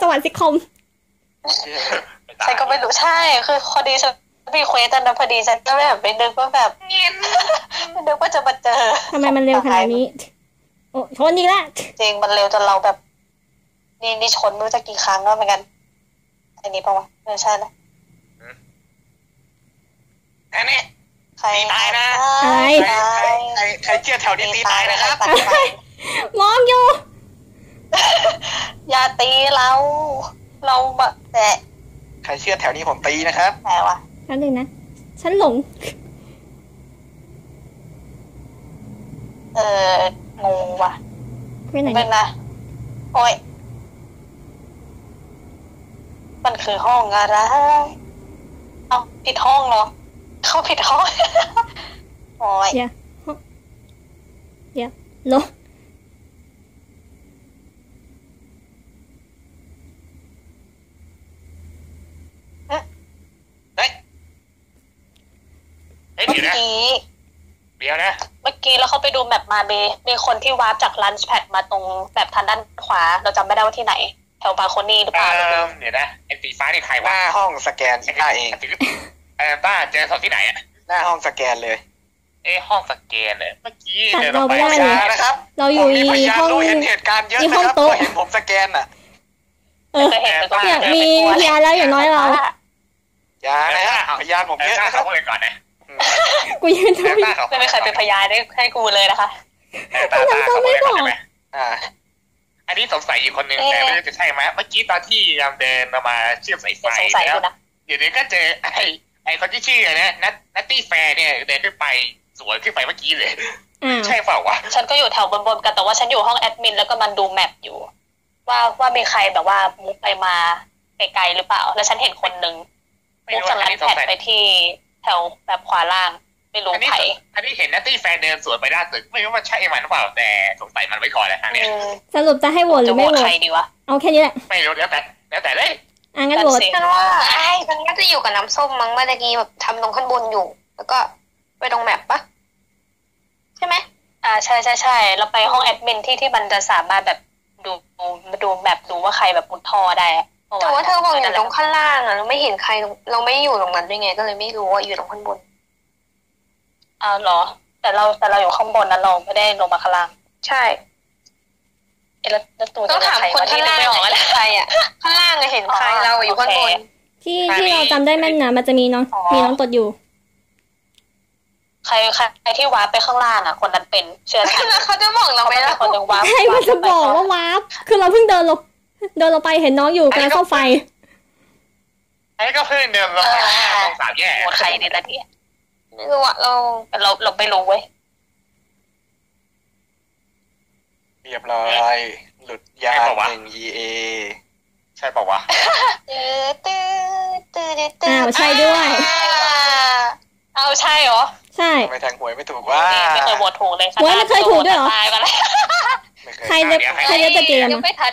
จังหวัดซิคคอมฉันก็ไม่รู้ใช่ คือพอดีฉันมีเควสตอนนั้นพอดีฉันก็แบบไปนึกว่าแบบไม่นึกว่าจะมาเจอทำไมมันเร็วขนาดนี้ โอ้ชนอีกแล้วจริงมันเร็วจนเราแบบ นี่นี่ชนไม่รู้จะกี่ครั้งแล้วเหมือนกันอันนี้ปะวะไม่ใช่นะอันนี้ใครตีตายนะอะไรใครใครใครใครเชื่อแถวนี้ตีตายนะครับตีตายมองอยู่อย่า ตีเรา เราแบบแต่ใครเชื่อแถวนี้ผมตีนะครับแต่วะแป๊บนึงนะ ฉันหลง เอองงว่ะไปไหนเป็นนะโอ้ยมันคือห้องอะไรเอาผิดห้องเหรอ เข้าผิดห้อง โอ้ยเดี๋ยวห้องเดี๋ยวหลง เฮ้ยเฮ้ย เมื่อเดี๋ยวนะกี้เดี๋ยวนะเมื่อกี้เราเข้าไปดูแมปมาเบมีคนที่วาร์ปจากลันช์แพดมาตรงแบบทางด้านขวา เราจำไม่ได้ว่าที่ไหน แถวบาโคนี่หรือเปเอล่าอเดี๋ยวนะไอ้สีฟ้านี่ใครวะหน้าห้องสแกนต้าเองเออต้าเจอเขาที่ไหนอะหน้าห้องสแกนเลยเอ้ห้องสแกนเลยเมื่อกี้ตัดเดินอเราอกไปไม่ได้เลยนะครับเราอยู่ผมมีพอียานห้อง รู้เห็นเหตุการณ์เยอะอีนะห้องครับโต๊ะเห็นผมสแกนอะเออ เคยเห็นเป็นตัวเนี่ยมีพยานแล้วอย่างน้อยเรายานะครับพยานผมเยอะนะครับเขาเลยก่อนนะ กูยืนตรงนี้ไม่มีใครเป็นพยานได้ให้กูเลยนะคะตาตาเขาเลยก่อนใช่ไหมอ่าอันนี้สงสัยอีกคนนึงเอ๊ะแต่ไม่รู้จะใช่ไหมเมื่อกี้ตอนที่ยามเดินมาเชื่อมสายไฟยังสงสัยอแล้วยู่นะเดี๋ยวนี้ก็เจอไอ้ไอ้คนที่ชื่ออะไรนะนัตนัตตี้แฟร์เนี่ยเดินขึ้นไปสวนขึ้นไปเมื่อกี้เลยอ้าวใช่เปล่าวะฉันก็อยู่แถวบนๆกันแต่ว่าฉันอยู่ห้องแอดมินแล้วก็มันดูแมปอยู่ ว่าว่ามีใครแบบว่ามุกไปมาไกลๆหรือเปล่า แล้วฉันเห็นคนหนึ่งไม่มุกรู้จากอันลันนี้แพสงดสัยไปที่แถวแบบขวาล่าง ไม่รู้อันนี้ใครอันนี้เห็นนัตตี้แฟร์เดินสวนไปด้านตึกไม่รู้ว่าใช่มันหรือเปล่าแต่สงสัยมันไว้ก่อนแหละอันอืเนี้ยมสรุปจะให้โหวตหรืจะอโหวไม่ตโหวใครตดีวะเอาแค่นี้แหละไม่รู้แล้วแต่แล้วแต่เลยอะงั้นโหวตนั่นสิฉันว่าไอ้มันน่าจะอยู่กับน้ำส้มมั้งเมื่อกี้แบบทำตรงขั้นบนอยู่ แล้วก็ไปตรงแมปปะใช่ไหมอ่าใช่ใช่ใช่เราไปห้องแอดมินที่ที่มันจะสามารถแบบดูดูดูแมปดูว่าใครแบบมุดท่อได้อะแต่ว่าเธอบอกอยู่ตรงข้างล่างอะเราไม่เห็นใครตรงเราไม่อยู่ตรงนั้นด้วยไง ก็เลยไม่รู้ว่าอยู่ตรงขั้นบน อ่าเหรอ แต่เราแต่เราอยู่ข้างบนนั้นเราไม่ได้ลงมาข้างล่างใช่เอ๊ะแล้วแล้วตูต้องถามคนข้างล่างไม่ออกอะแล้วเห็นใครอะข้างล่างอะเห็นใครเราอยู่ข้างบน ที่ที่เราจำได้แม่นนะมันจะมีน้องมีน้องตดอยู่ ใครใครใครที่วาร์ปไปข้างล่างอะ คนนั้นเป็นเชื่อฉันแล้วเขาจะบอกเราเขาไหมไม่ล่ะเป็นคนหนึ่งวาร์ปใช่มันจะบอกว่าวาร์ปคือเราเพิ่งเดินลงเดินลงไปเห็นน้องอยู่กำลังเข้าไฟอันนี้ก็เพิ่งเดินลงมาตรงสามแยกโหวตใครในละทีไม่ รู้อะเราเราเราไม่รู้เว้ยเรียบร้อย หลุดยาหนึ่ง EA ใช่เปล่าวะตื้อตื้อตื้อตื้อ้าวใช่ด้วย เอาใช่เหรอ ใช่ทำไมทางหวยไม่ถูกว่าไม่เคยโหวตถูกเลยโหวตไม่เคยถูกด้วยเหรอตายมาแล้วไม่เคใครยเลือกใครเลือกแต่เกมยังไม่ทัน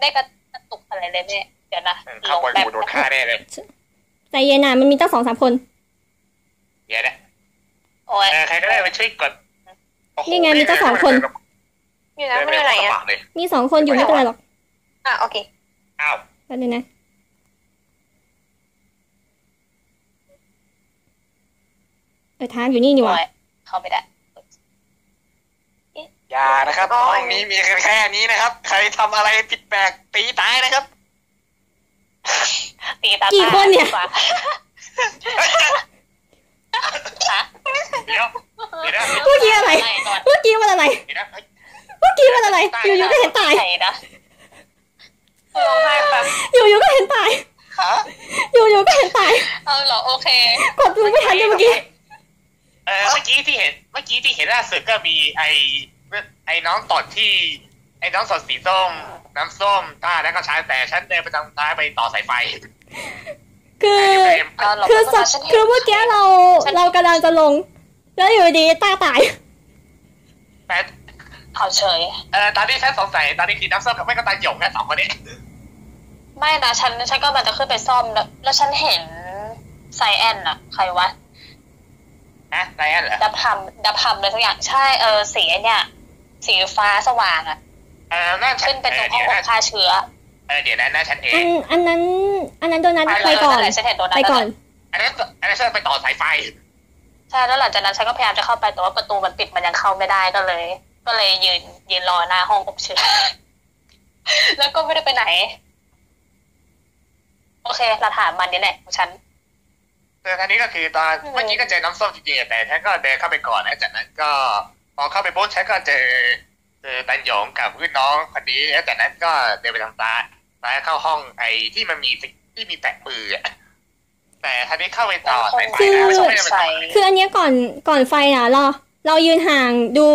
ได้กระตุกอะไรเลยเนี่ยเดี๋ยวนะข้าวบอยกูโดนฆ่าแน่เลยใจเย็นน่ะมันมีตั้งสองสามคน เดี๋ยวนะโอ้ยเออใครก็ได้ไปช่วยกดโอ้โหนี่ไงมีตั้งสองคน อยู่นะไม่อยู่ไหนอะเลยมีสองคนอยู่ไม่เป็นไรหรอกอะโอเค อ้าวแป๊บนึงนะ เออทางอยู่นี่นี่หว่า โอ้ยเข้าไม่ได้ยานะครับห้องนี้มีแค่นี้นะครับ ใครทำอะไรผิดแปลกตีตายนะครับ ตีตากี่คนเนี่ยดีกว่าฮะ เดี๋ยวเดี๋ยวนะเมื่อกี้อะไรไม่ก่อนเมื่อกี้มันอะไรเดี๋ยวนะเฮ้ยเมื่อกี้มันอะไร อยู่ๆก็เห็นตายใครนะร้องไห้แบบอยู่ๆก็เห็นตายฮะอยู่ๆก็เห็นตายเอาเหรอโอเคกดดูไม่ทันเลยเมื่อกี้เออเมื่อกี้ที่เห็น เมื่อกี้ที่เห็นล่าสุดก็มีไอไอ้น้องตอดที่ไอ้น้องสดสีส้ม น้ำส้มต้าแล้วก็ช้างแต่ฉันเดินไปทางซ้ายไปต่อสายไฟ คือเอาเหรอคือสฉันเห็นคือเมื่อกี้เราเรากำลังจะลง แล้วอยู่ดีตาตาย แต่เอาเฉย เออตอนนี้ฉันสงสัยตอนนี้คือน้ำส้มกับไม่ก็ตาหยงแค่สองคนนี้ไม่นะฉันฉันก็มันจะขึ้นไปซ่อมแล้วแล้วฉันเห็นไซแอนอะใครวะนะไดแอนเหรอดับพัมดับพัมเลยสักอย่างใช่เออสีไอ้เนี่ยสีฟ้าสว่างอะเออนั่นขึ้นไปตรงห้องอบฆ่าเชื้อเเออเดี๋ยวนั้นนะฉันเออังนอันนั้น อันนั้นโดนัทไปไปก่อนแหละฉันเห็นโดนัทไปก่อนอันนั้นอันนั้นฉันไปต่อสายไฟ ใช่แล้วหลังจากนั้นฉันก็พยายามจะเข้าไปแต่ว่าประตูมันปิดมันยังเข้าไม่ได้ก็เลย ก็เลยยืนยืนรอหน้าห้องอบเชื้อแล้วก็ไม่ได้ไปไหน โอเคเราถามมันนี่แหละของฉันแต่ทีนี้ก็คือตอนเมื่อกี้ก็เจอน้ำส้มจริงๆแต่ฉันก็เดินเข้าไปก่อนแล้วจากนั้นก็พอเข้าไปปุ๊บฉันก็เจอเจอตันหยงกับรุ่นน้องคนนี้แล้วจากนั้นก็เดินไปทางซ้ายซ้ายเข้าห้องไอ้ที่มันมีที่มีแตะปืออะ แต่ทีนี้เข้าไปต่อสายไฟคือแล้วไม่ได้ไปต่อคืออันเนี้ยก่อนก่อนไฟอะเราเรายืนห่างดู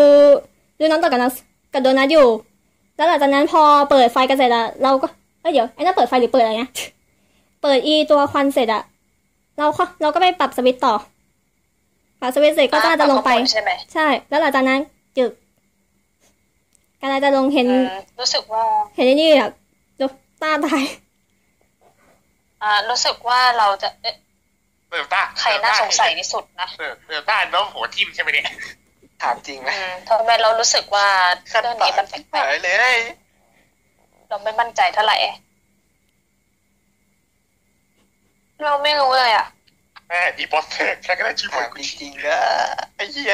ดูน้องต่อกับน้องกับโดนัทอยู่ แล้วหลังจากนั้นพอเปิดไฟกันเสร็จอะเราก็เอ้ยเดี๋ยวไอ้นั่นเปิดไฟหรือเปิดอะไรนะเปิดอีตัวควันเสร็จอะเราก็เราก็ไปปรับสวิตช์ต่อปรับสวิตช์เสร็จก็น่าจะลงไปใช่ไหมใช่ แล้วหลังจากนั้นจึกกำลังจะลงเห็นอืมรู้สึกว่า เห็นไอ้นี่แบบลูกตาตาย อ่ารู้สึกว่าเราจะเอ๊ะเปิดตาใครน่าสงสัยที่สุดนะเปิดเปิดตาน้มหัวทิมใช่ไหมเนี่ยถามจริงไหมทำไมเรารู้สึกว่าเรื่องนี้มันแปลกหายเลย เราไม่มั่นใจเท่าไหร่เราไม่รู้เลยอะแม่ดีบอสเตอร์แค่ก็ได้ชื่อหมถาดมจริงๆนะไอ้เหี้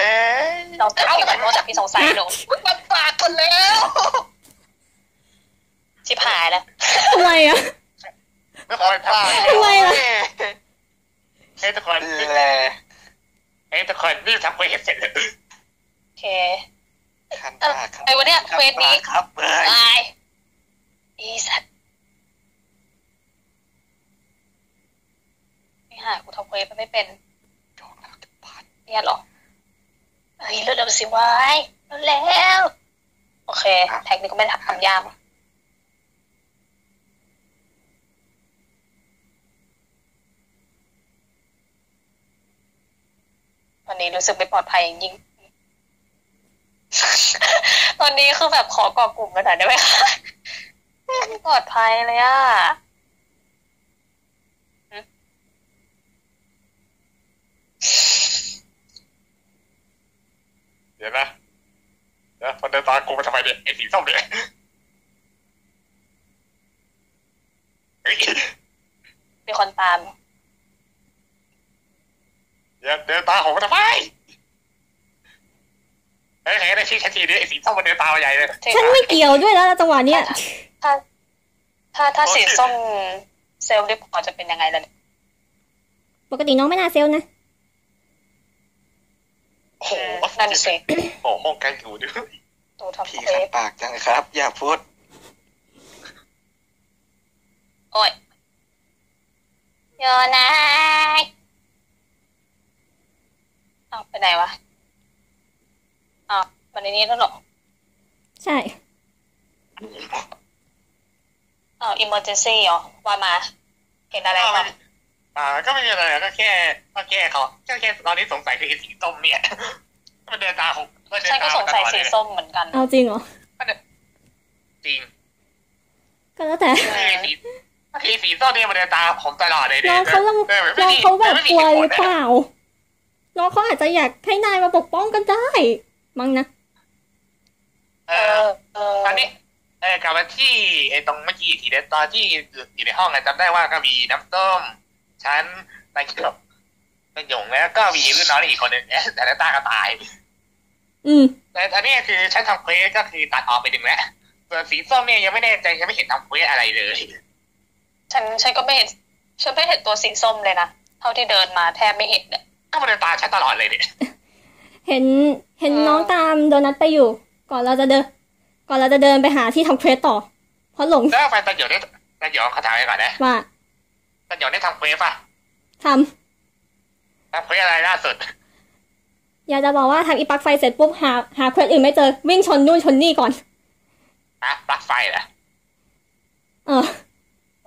เราจะเอาแต่โน้จากที่สงสัยหนูมันปากคนแล้วชิบหายแล้วทำไมอะ ไม่ขอไปพลาดทำไมล่ะให้ทุกคนแลให้ทุกคนรีบทำเควสเสร็จเลยโอเคคันเอ้าปากครับไอ้วันเนี้ยเควสนี้ครับเอ้ยตายอีสัตว์ไม่หากูทำเควสมันไม่เป็นจองแล้วจะบาดเนี่ยเหรอเฮ้ยเร็วๆสิวายเร็วๆโอเค แท็กนี้ก็ไม่ได้ทำยาก นนี้รู้สึกไม่ปลอดภัยยิ่ง ตอนนี้คือแบบขอกอกลุ่มกันหน่อยได้ไหมคะไม่ปลอดภัยเลยอะเดี๋ยวนะเดี๋ยวพอเดินตามกูมาทำไมเนี่ยไอ้สีส้มเนี่ยเฮ้ยมีคนตาม เดี๋ยวเดินตามผมมาทำไมเฮ้ยเฮ้ยได้ชี้ชัดทีดิไอ้สีส้มมันเดินตามมาใหญ่เลยฉันไม่เกี่ยวด้วยแล้วจังหวะเนี้ยถ้า ถ้าถ้าสีส้ม self report จะเป็นยังไงล่ะเนี่ยปกติน้องไม่น่าเซลลนะโอ้โหนั่นสิโอ้โหห้องใกล้กูดิตูทำพี่เควคันสปากจังครับ อย่าพูดโอ้ยโยนายเอา ไปไหนวะอ้าวมันในนี้แล้วเหรอ ใช่อ้าวอิมเมอร์เจนซี่เหรอว่ามา เห็นอะไรบ้างอ่า ก็ไม่มีอะไรก็แค่ก็แค่เขาก็แค่ตอนนี้สงสัยคือไอ้สีส้มเนี่ย มันเดินตามผมมันเดินฉันก็ตามสงสัยมาตลอดสีเลยส้มเหมือนกัน เอาจริงเหรอ จริงก็แล้วแต่คือไอ้สีคือสีส้มเนี่ยมันเดินตามผมตลอดเลยน้องเขาลำเออไม่น้องมีเขาแบบไม่กมีลัวเหตุหผรืลอเปล่า น้องเขาอาจจะอยากให้นายมาปกป้องก็ได้ มั้งนะ เอเอออเออตอนนี้เออกลับมาที่ไอ้ตรงเมื่อกี้อีกทีเดียวตอนที่อยู่ในห้องอะจำได้ว่าก็มีน้ำส้มชั้นตะเกียบตะหยงแล้วก็มีรุ่นน้องอีกคนหนึ่งเนี่ยแต่ละตาก็ตาย อืม แต่ตอนนี้คือฉันทำ quest ก็คือตัดออกไปหนึ่งแล้วส่วนสีส้มเนี่ยยังไม่แน่ใจยังไม่เห็นทำ quest อะไรเลย ฉันฉันก็ไม่เห็นฉันไม่เห็นตัวสีส้มเลยนะเท่าที่เดินมาแทบไม่เห็นเลย ก็มาเดินตามฉันตลอดเลยเนี่ยเห็นเห็นอืมน้องตามโดนัทไปอยู่ ก่อนเราจะเดิน ก่อนเราจะเดินไปหาที่ทำ quest ต่อ เพราะหลงแล้วไปตะหยงได้ตะหยงเขาถามไปก่อนนะว่าตะหยงได้ทำ quest ป่ะทำทำ quest อะไรล่าสุดอยากจะบอกว่าทำอีปลั๊กไฟเสร็จปุ๊บหาหา quest อื่นไม่เจอ วิ่งชนนู่นชนนี่ก่อนอะปลั๊กไฟเหรอเออ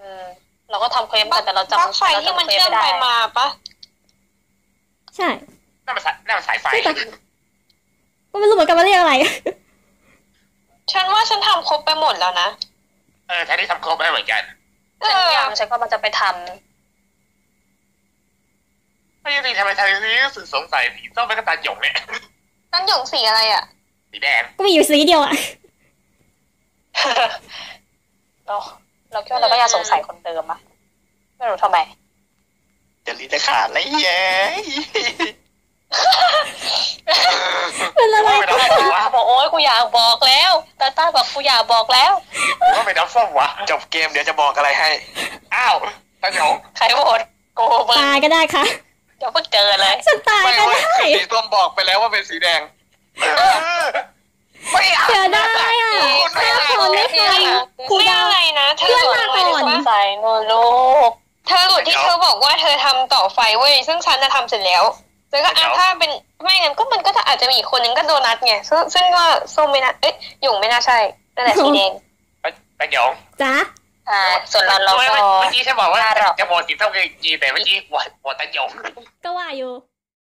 อืมเราก็ทำ quest มาแต่เราจำปลั๊กไฟที่มันเชื่อมไปมาปะ ใช่นั่นมันสายนั่นมันสายไฟใช่ปะก็ไม่รู้เหมือนกันว่าเรียกอะไร ฉันว่าฉันทำครบไปหมดแล้วนะเออแทนที่ทำครบได้เหมือนกันเอฉันอยังฉันก็มันจะไปทไม่จริงๆทำไมทางนี้รู้สึกสงสัยสีส้มเป็นกระตาหยงเนี่ยนั่นหยงสีอะไรอะสีแดงก็มีอยู่สีเดียวอะำเราเราคิดว่าเราก็ยังสงสัยคนเดิมอะไม่รู้ทำไม จะลิ้นจะขาดเลยแย่เป็นอะไรว่าไปน้ำส้มวะบอกโอ๊ยกูอยากบอกแล้วตาต้าบอกกูอยากบอกแล้วว่าไปน้ำส้มวะจบเกมเดี๋ยวจะบอกอะไรให้ อ้าวตันหยงใครโหวตกูมึงตายก็ได้ค่ะเดี๋ยวเพิ่งเจอเลยฉันตายไม่ก็เว้ยได้สีส้มบอกไปแล้วว่าเป็นสีแดงไม่เอาเสียดายอะฆ่าคนไม่ทันครูไม่ดาวอะไรนะเธอเพื่อนหลุดมาอะไรก่อนรู้ปะใส่งูลู กเธอหลุดที่เธอบอกว่าเธอทำต่อไฟเว้ยซึ่งฉันจะทำเสร็จแล้วแล้วก็อะถ้าเป็นไม่งั้นก็มันก็อาจจะมีอีกคนนึงก็โดนัทไงซึ่งซึ่งก็ส้มไม่น่าเอ๊ะหยงไม่น่าใช่นั่นแหละสีแดงตันหยงจ้าอ่าส่วนเราเราเมื่อก็เมื่อกี้ฉันบอกว่าห้ารอบจะโหวตสีส้มกับจีแต่เมื่อกี้โหวตโหวตตันหยงก็ว่าอยู่